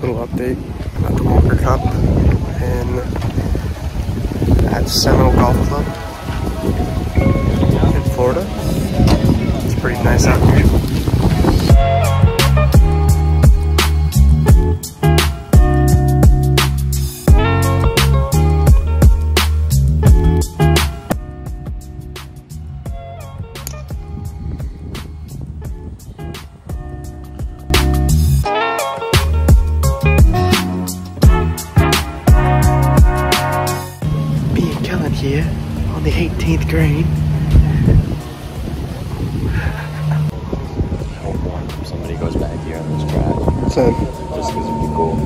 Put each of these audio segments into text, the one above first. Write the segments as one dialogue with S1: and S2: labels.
S1: little update about the Walker Cup in at Seminole Golf Club in Florida. It's pretty nice out here. Here on the 18th green.
S2: I hope somebody goes back here on this track
S1: So
S2: just because it'd be cool.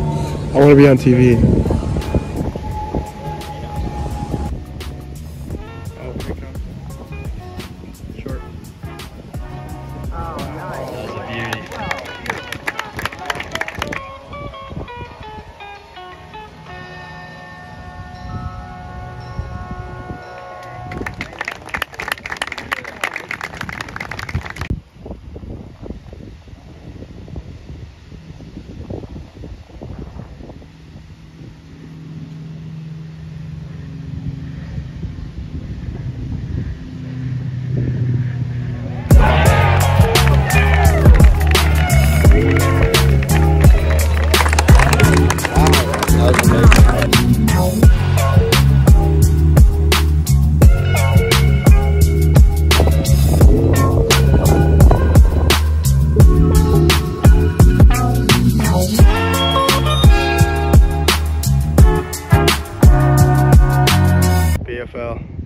S1: I want to be on TV. NFL.